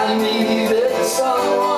I needed someone.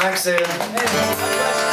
Danke Dankeschön.